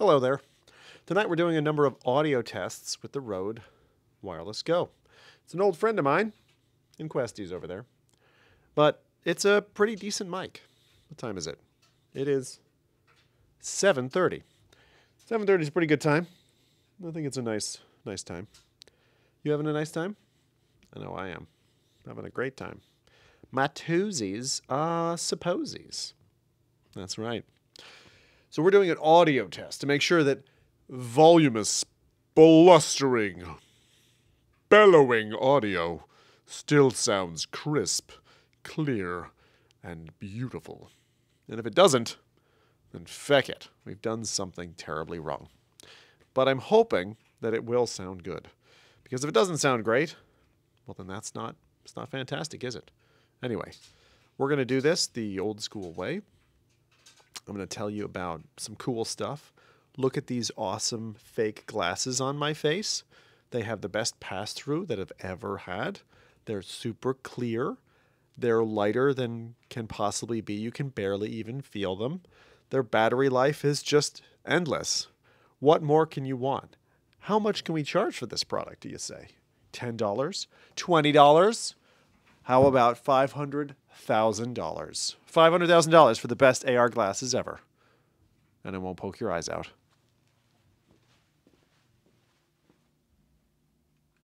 Hello there. Tonight we're doing a number of audio tests with the Rode Wireless Go. It's an old friend of mine in Questies over there, but it's a pretty decent mic. What time is it? It is 7:30. 7:30 is a pretty good time. I think it's a nice nice time. You having a nice time? I know I am. Having a great time. My twosies are supposies. That's right. So we're doing an audio test to make sure that voluminous, blustering, bellowing audio still sounds crisp, clear, and beautiful. And if it doesn't, then feck it. We've done something terribly wrong. But I'm hoping that it will sound good. Because if it doesn't sound great, well then that's not it's not fantastic, is it? Anyway, we're going to do this the old school way. I'm going to tell you about some cool stuff. Look at these awesome fake glasses on my face. They have the best pass through that I've ever had. They're super clear. They're lighter than can possibly be. You can barely even feel them. Their battery life is just endless. What more can you want? How much can we charge for this product, do you say? $10? $20? How about $500,000? $500,000 for the best AR glasses ever. And it won't poke your eyes out.